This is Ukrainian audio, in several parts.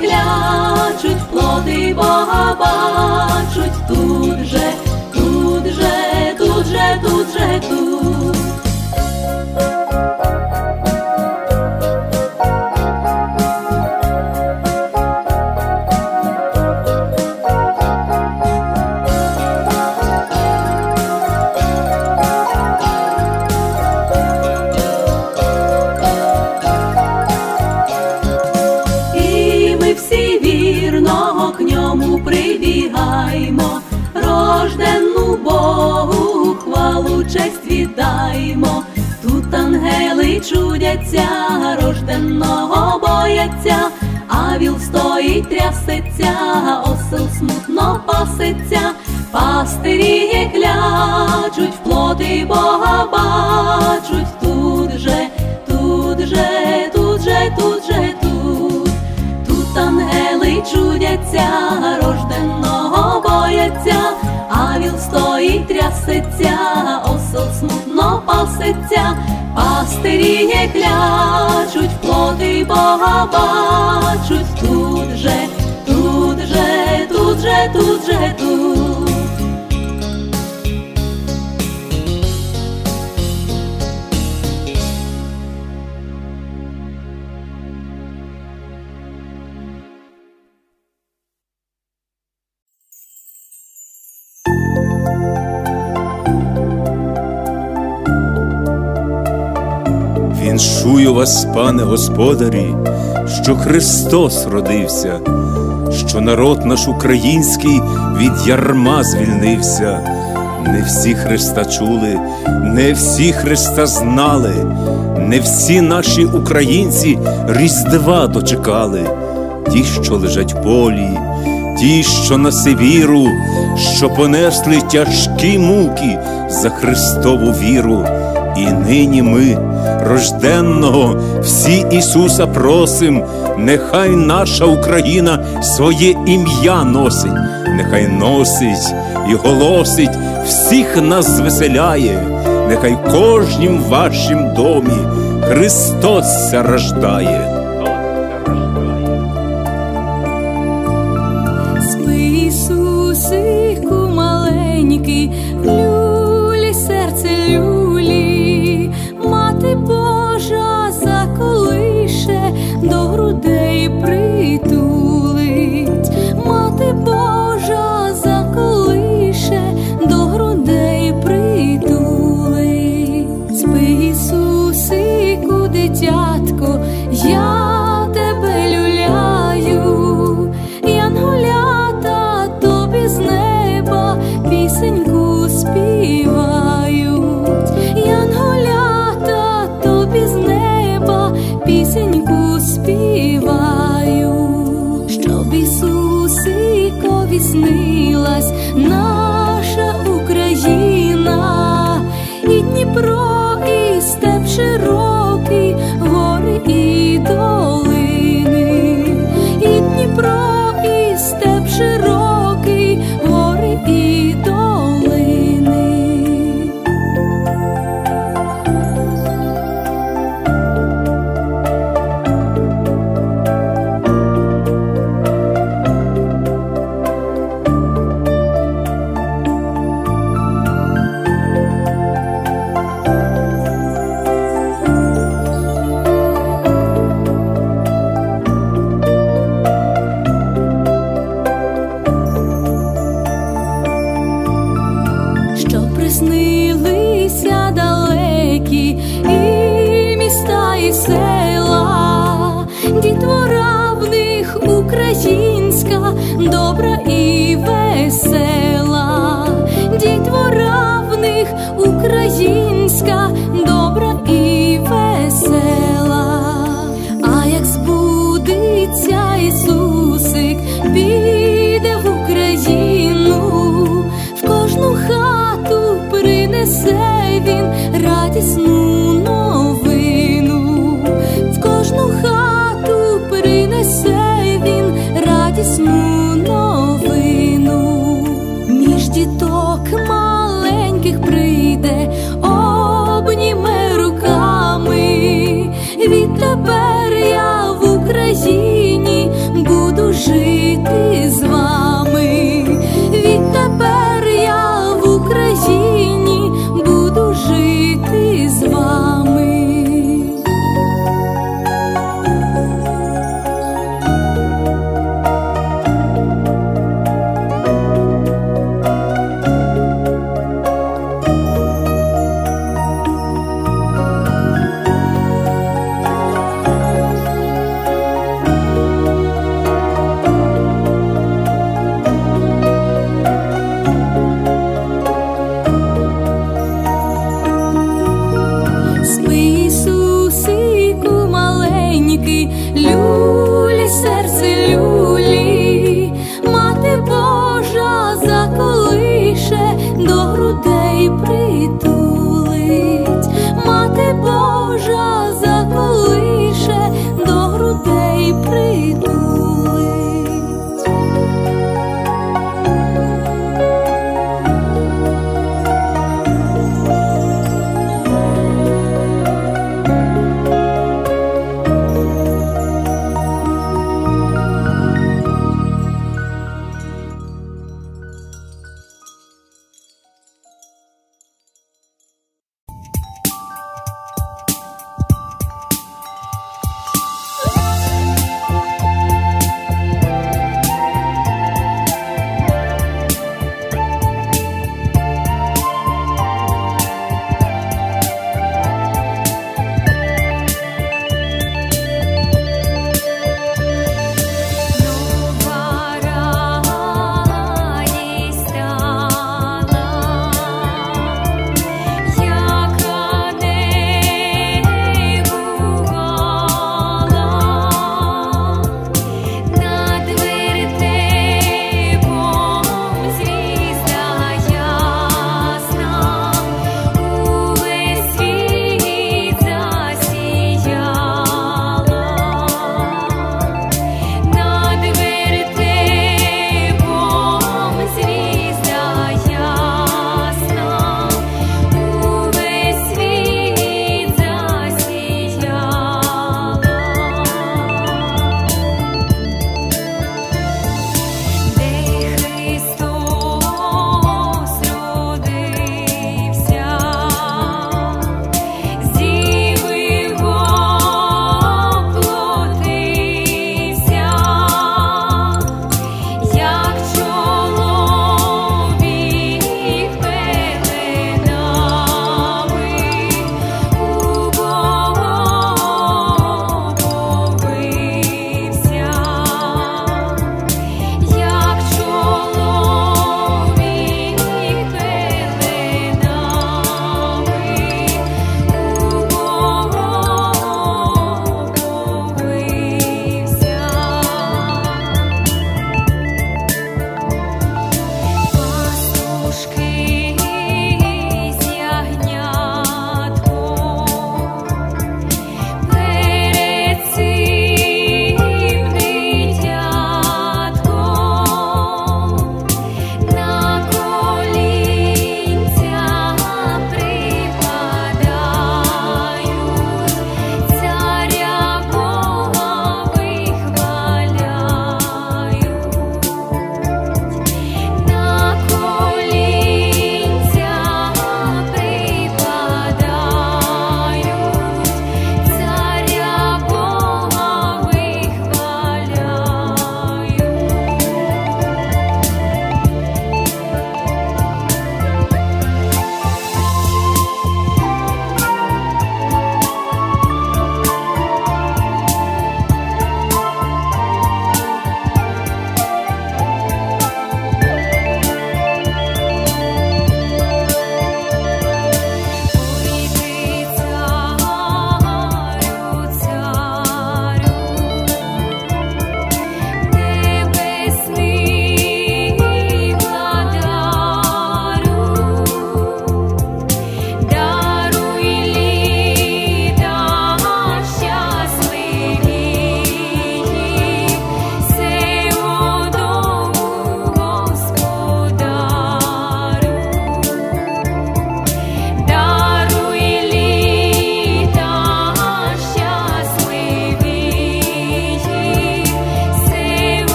клячуть, плоди Бога бачуть, чудяться, рожденного бояться, а віл стоїть, трясеться, осел смутно пасеться, пастирі клячуть, плоти Бога бачуть, тут же, тут же, тут же, тут же, тут. Тут ангели чудяться, рожденного бояться, а віл стоїть, трясеться, осел смутно пасеться, пастирі клячуть, плоти Бога бачуть, тут же, тут же, тут же, тут же, тут. Віншую вас, пане Господарі, що Христос родився, що народ наш український від ярма звільнився. Не всі Христа чули, не всі Христа знали, не всі наші українці Різдва дочекали, ті, що лежать в полі, ті, що на Сибіру, що понесли тяжкі муки за Христову віру. І нині ми, рожденного, всі Ісуса просим, нехай наша Україна своє ім'я носить, нехай носить і голосить, всіх нас звеселяє, нехай кожнім вашім домі Христос ся рождає. Спи, Ісусику маленький, пісеньку співають, янголята тобі з неба пісеньку співаю, щоб Ісусикові снилась наша Україна, і Дніпро, і степ широкий, гори і долини, і Дніпро, і степ широкий. Діток маленьких прийде, обніме руками. від я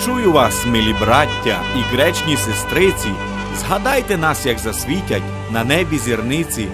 Вінчую вас, милі браття і гречні сестриці. Згадайте нас, як засвітять на небі зірниці.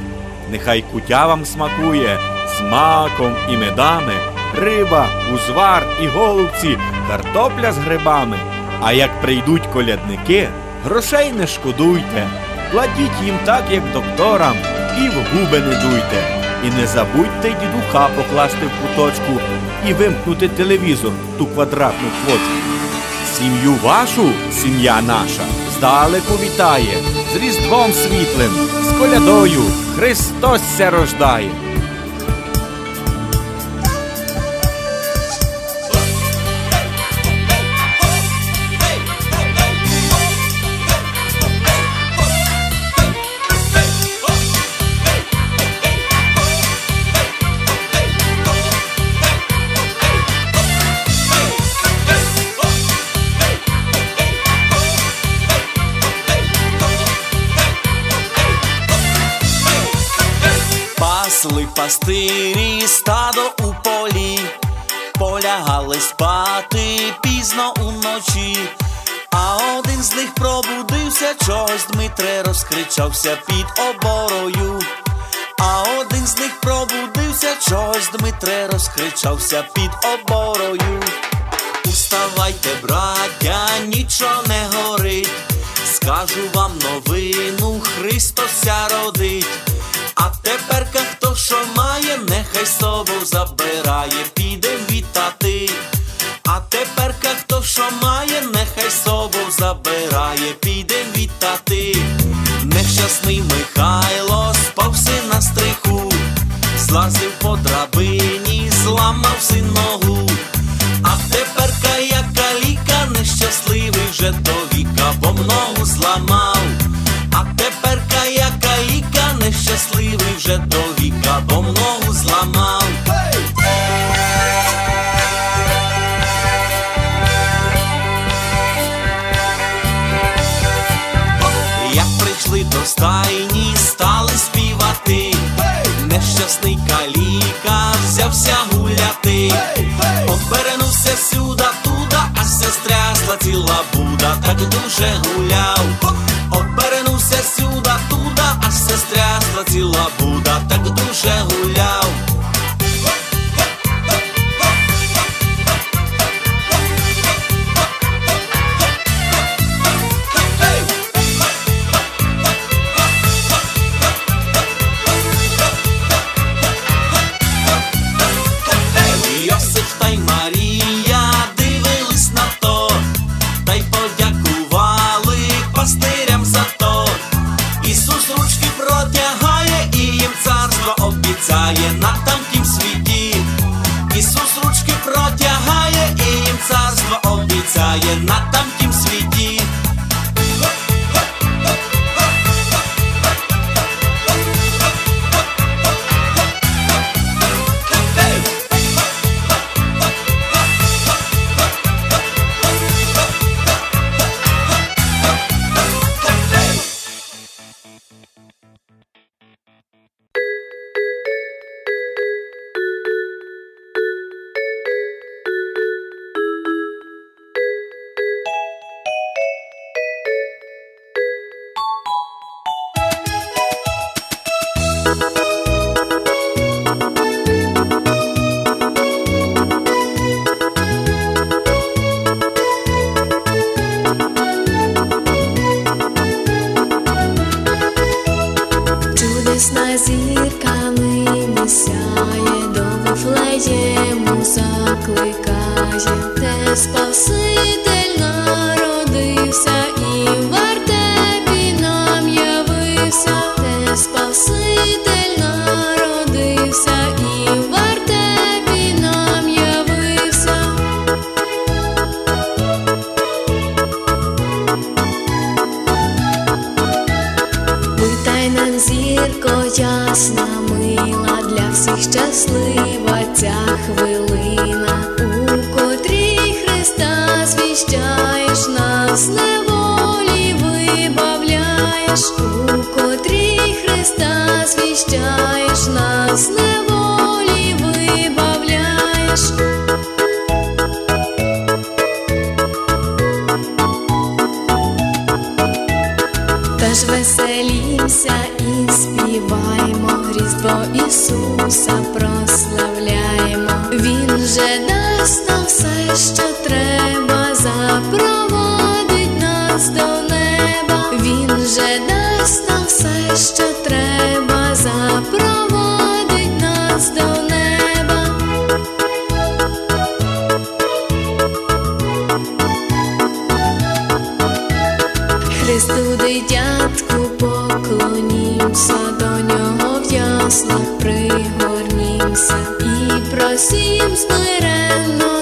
Нехай кутя вам смакує з маком і медами, риба, узвар і голубці, картопля з грибами. А як прийдуть колядники, грошей не шкодуйте, платіть їм так, як докторам, і в губи не дуйте. І не забудьте дідуха покласти в куточку і вимкнути телевізор ту квадратну квочку. Сім'ю вашу, сім'я наша, здалеку вітає, з Різдвом світлим, з колядою Христос ся рождає. Них пробудився, чогось Дмитре розкричався під оборою. А один з них пробудився, чогось Дмитре розкричався під оборою. Уставайте, браття, нічого не горить. Скажу вам новину, Христося родить. А теперка хто що має, нехай собу забирає, піде вітати. А теперка хто що має, нехай собу забирає, піде вітати. Нещасний Михайло спався на стриху, злазив по драбині, зламав си ногу. А теперка я каліка, нещасливий вже до віка, бо ногу зламав. А теперка я каліка, нещасливий вже до віка, Нещасний каліка взявся гуляти. Обернувся сюда, туда, а сестрясла ціла буда, так дуже гуляв. Обернувся сюда, туда, а сестрясла ціла буда, так дуже гуляв. Обіцяє на пригорнімся і просім смиренно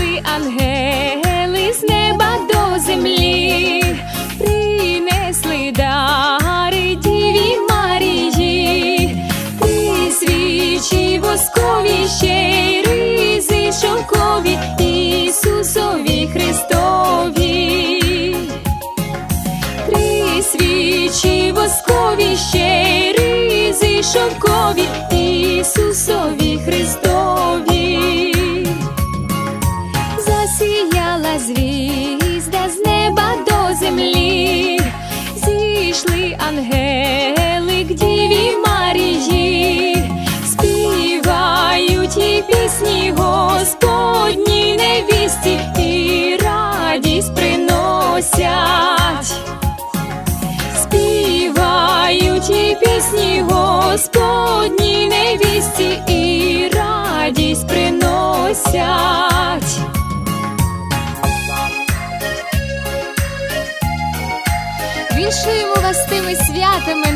прийшли ангели з неба до землі, принесли дари Діві Марії, ти свічі воскові ще й ризи шовкові Ісусові Христові, Три свічі воскові ще й ризи шовкові Ісусові Христові. Hej here.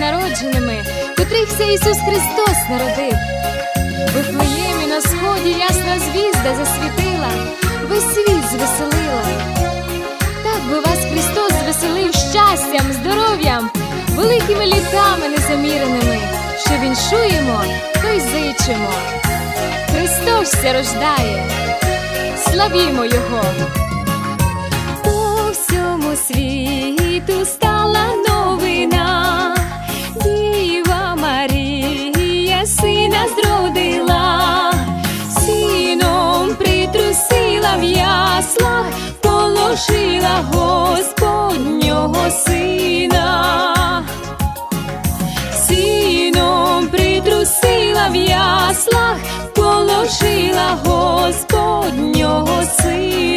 новонародженими, котрихся Ісус Христос народив. Вифлеємі на сході ясна звізда засвітила, весь світ звеселила. Так би вас Христос звеселив щастям, здоров'ям, великими літами незаміреними, що віншуємо, то й зичимо. Христос ся рождає, славімо Його. По всьому світу стала нова. яслах положила Господнього сина, сіном притрусила в яслах, положила Господнього сина.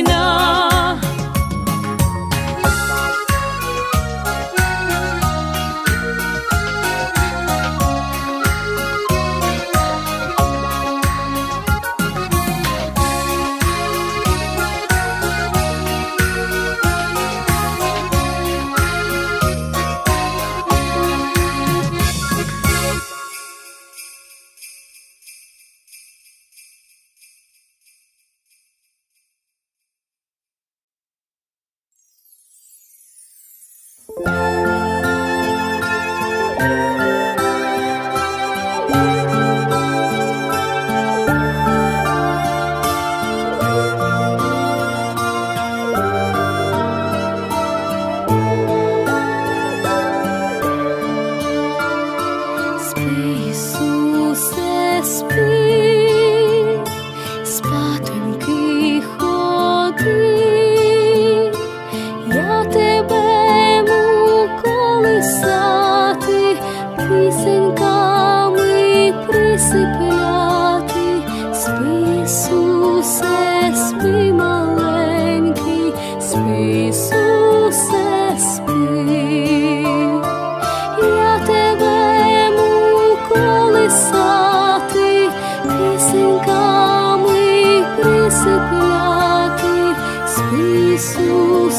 Jesus,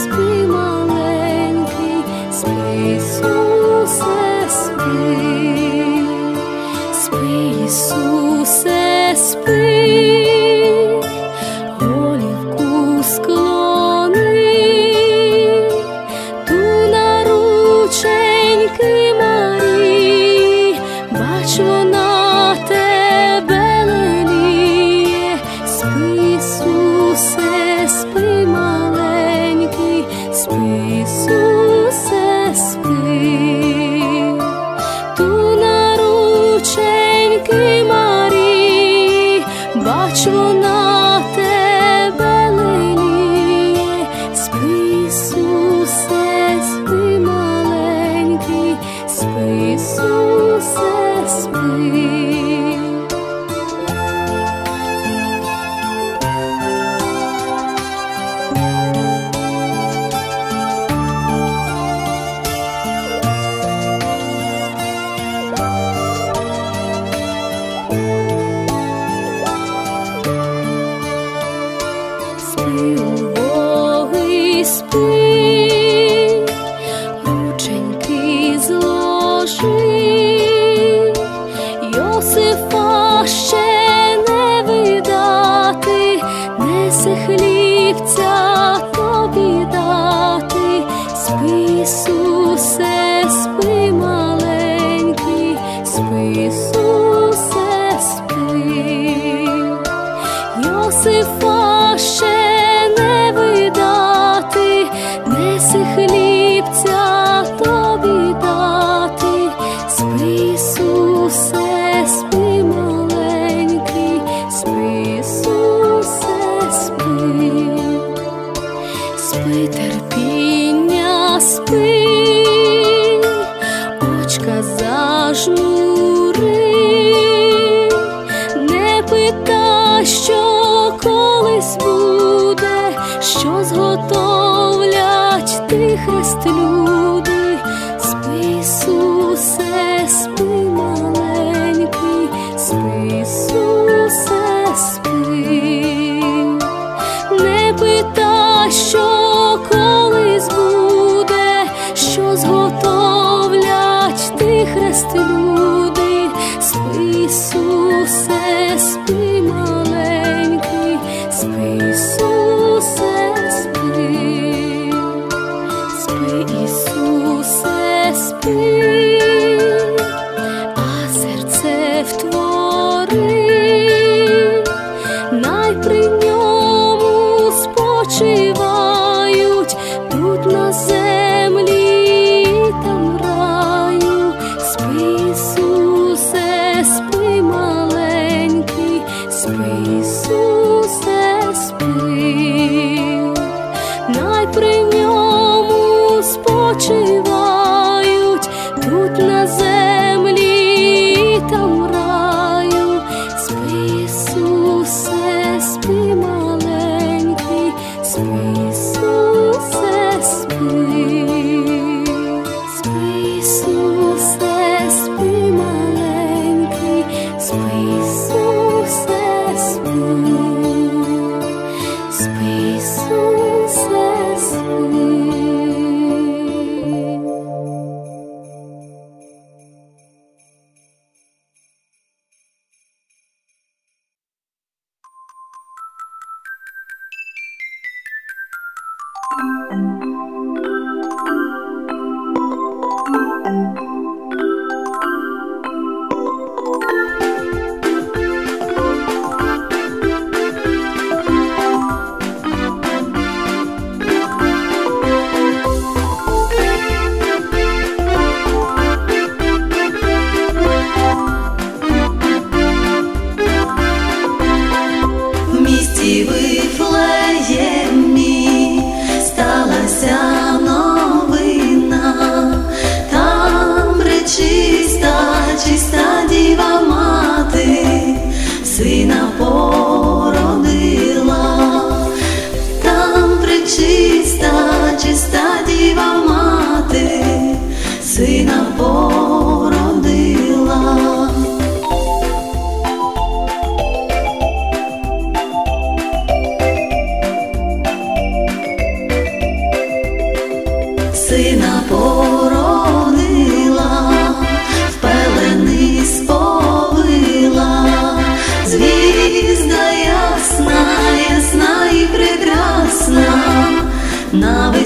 spi, spi, Jesus.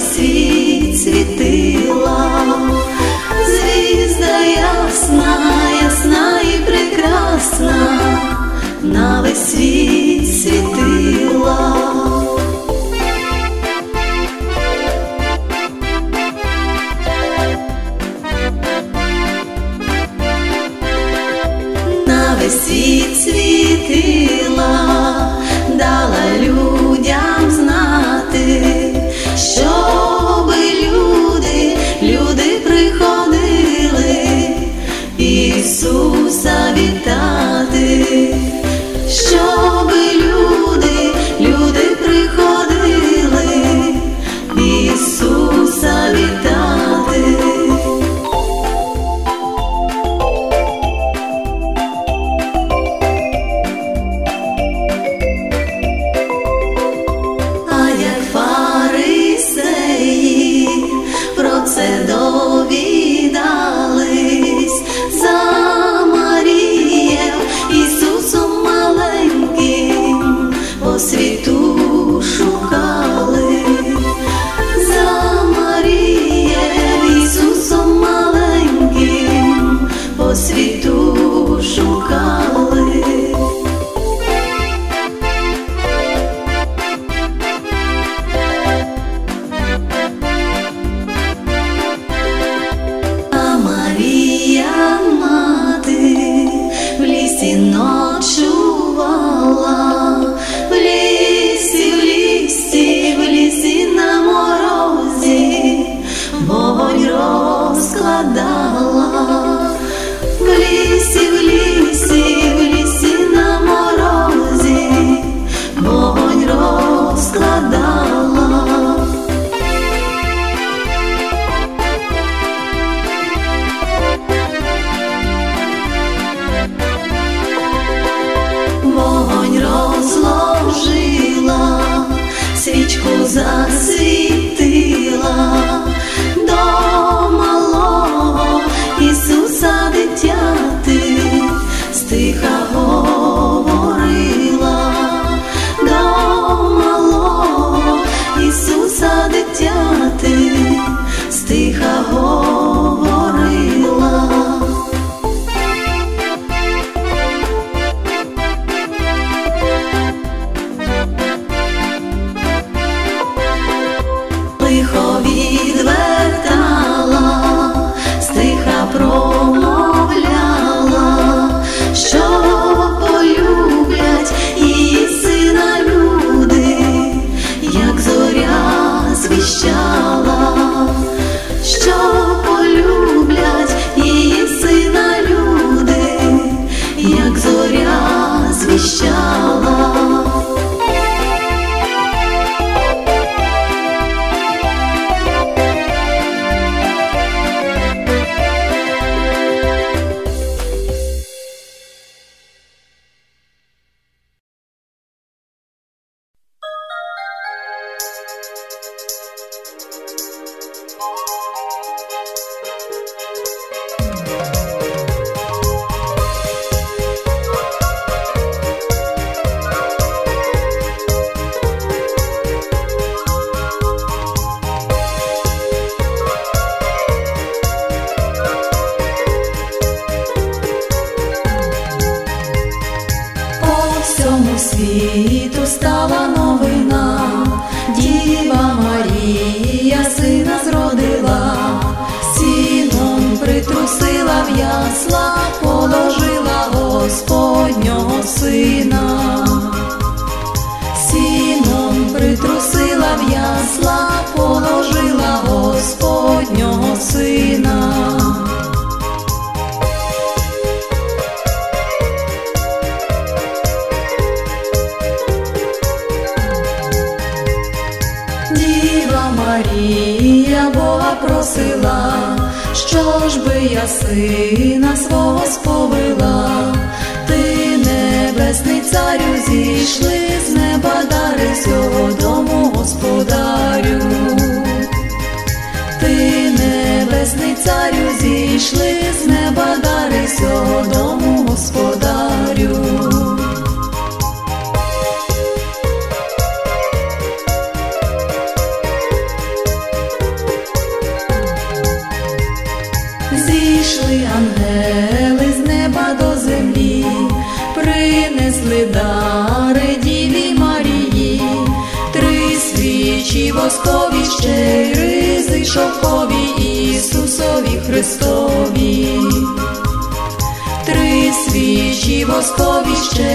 світ світила, звізда ясна, ясна і прекрасна на весь світ. вода. царю зійшли з неба дари цього дому господарю, ти небесний царю зійшли з неба дари сього дому. шовкові Ісусові Христові, три свічі воскові ще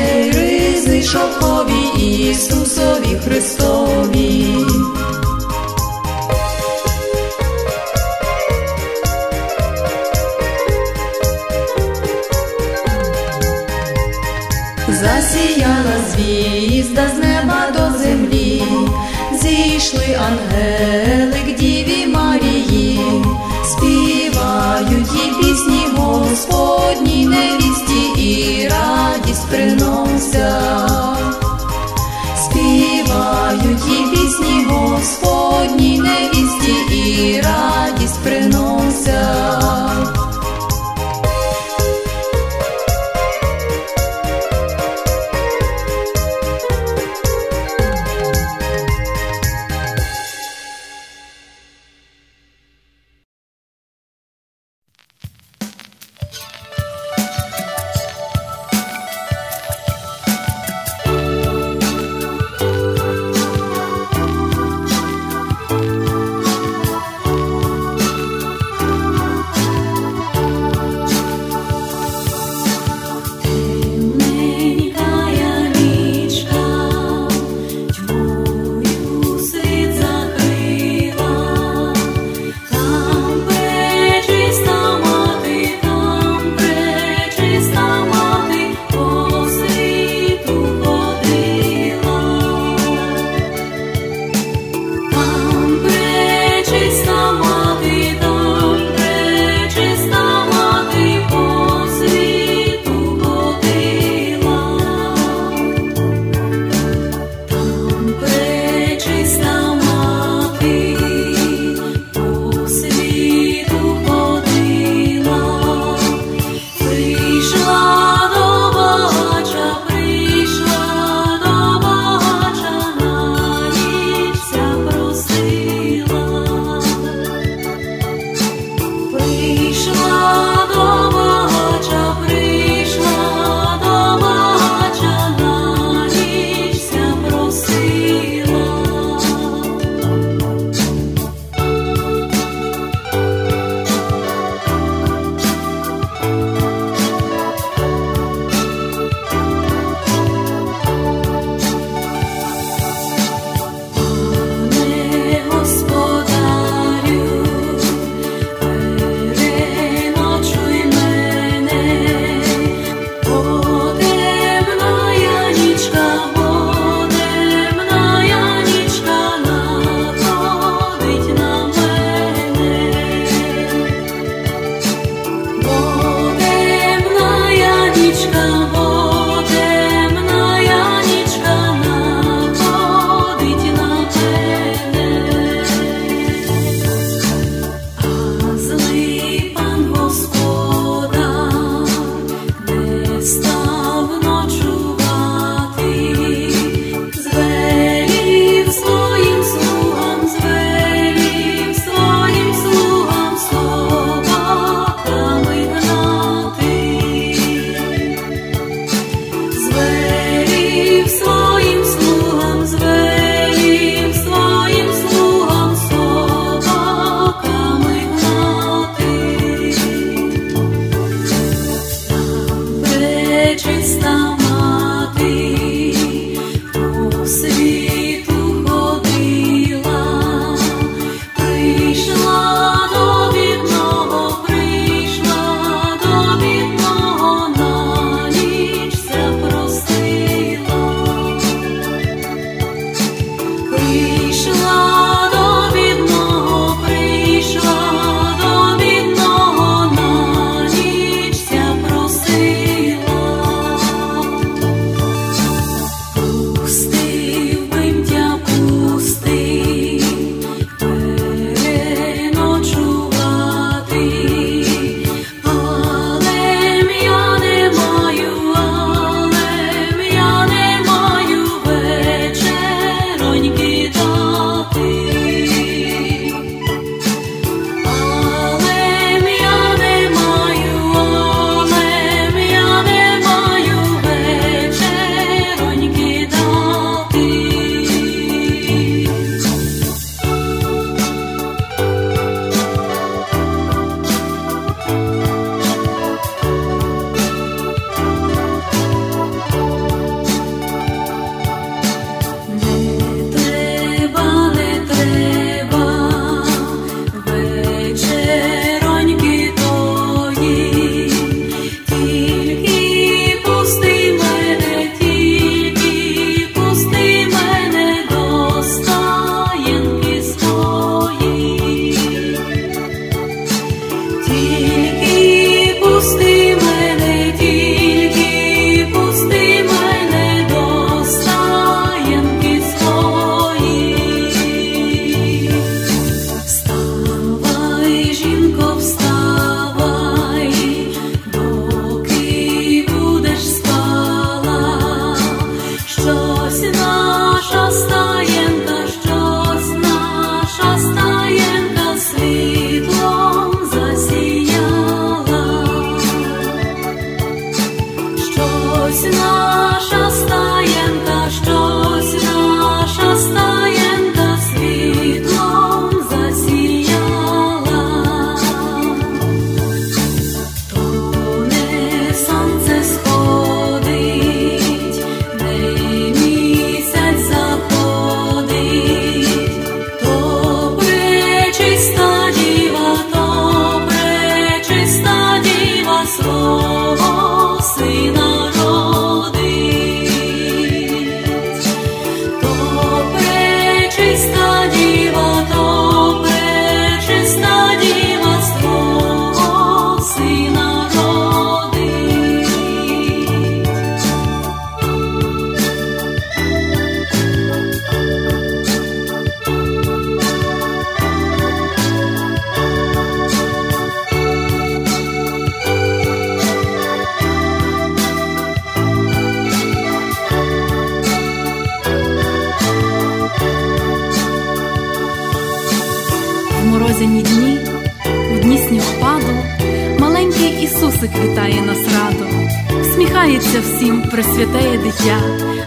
всміхається всім пресвятеє дитя,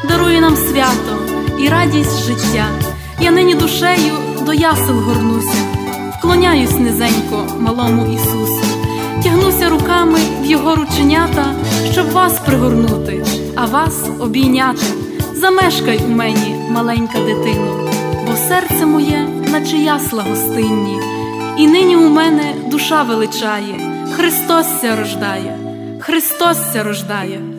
дарує нам свято і радість життя. Я нині душею до ясел горнуся, вклоняюсь низенько малому Ісусу, тягнуся руками в його рученята, щоб вас пригорнути, а вас обійняти. Замешкай у мені, маленька дитино, бо серце моє, наче ясла гостинні, і нині у мене душа величає, Христос ся рождає, Христос ся рождає.